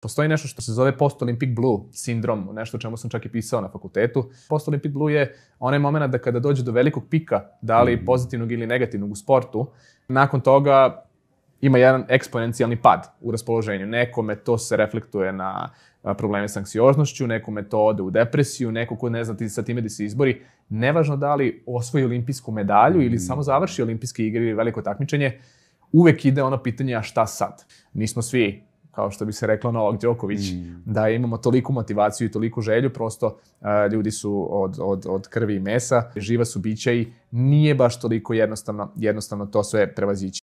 Postoji nešto što se zove post-Olympic blue sindrom, nešto o čemu sam čak i pisao na fakultetu. Post-Olympic blue je onaj moment da kada dođe do velikog pika, da li pozitivnog ili negativnog u sportu, nakon toga ima jedan eksponencijalni pad u raspoloženju. Nekome to se reflektuje na probleme s anksioznošću, nekome to ode u depresiju, neko ko ne zna ti sa time da se izbori. Nevažno da li osvoji olimpijsku medalju ili samo završi olimpijske igre ili veliko takmičenje, uvek ide ono pitanje, a šta sad? Nismo svi kao što bi se reklo Novak Đoković, mm. da imamo toliku motivaciju i toliku želju, prosto uh, ljudi su od, od, od krvi i mesa, živa su bića i nije baš toliko jednostavno, jednostavno to sve prevazići.